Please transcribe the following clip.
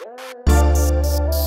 Yeah.